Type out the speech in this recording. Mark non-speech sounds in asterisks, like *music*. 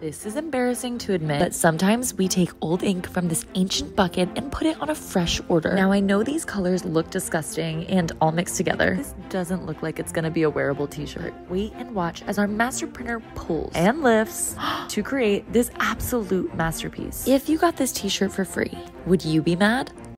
This is embarrassing to admit, but sometimes we take old ink from this ancient bucket and put it on a fresh order. Now, I know these colors look disgusting and all mixed together. This doesn't look like it's gonna be a wearable t-shirt. Wait and watch as our master printer pulls and lifts *gasps* to create this absolute masterpiece. If you got this t-shirt for free, would you be mad?